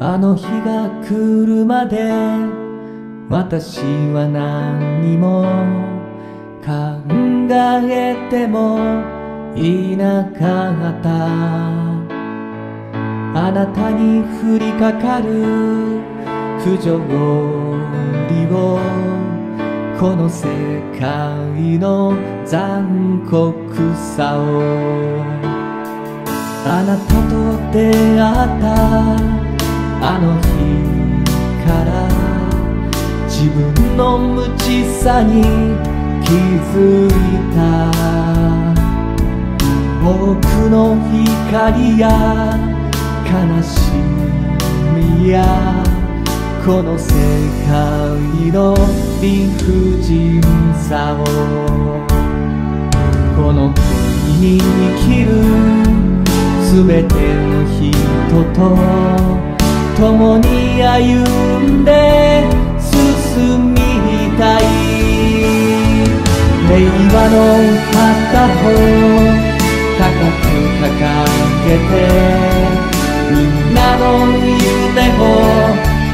あの日が来るまで私は何にも考えてもいなかったあなたに降りかかる不条理をこの世界の残酷さをあなたと出会ったあの日から自分の無知さに気づいた多くの光や悲しみやこの世界の理不尽さをこの国に生きるすべての人と共に歩んで進みたい。平和の片方高く掲げてみんなの夢を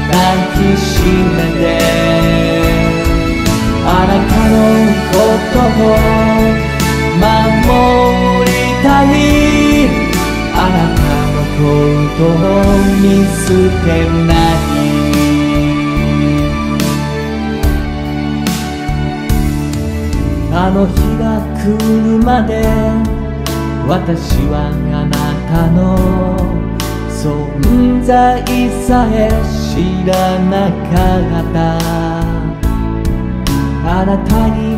抱きしめてあなたのことをことを見捨てないあの日が来るまで私はあなたの存在さえ知らなかったあなたに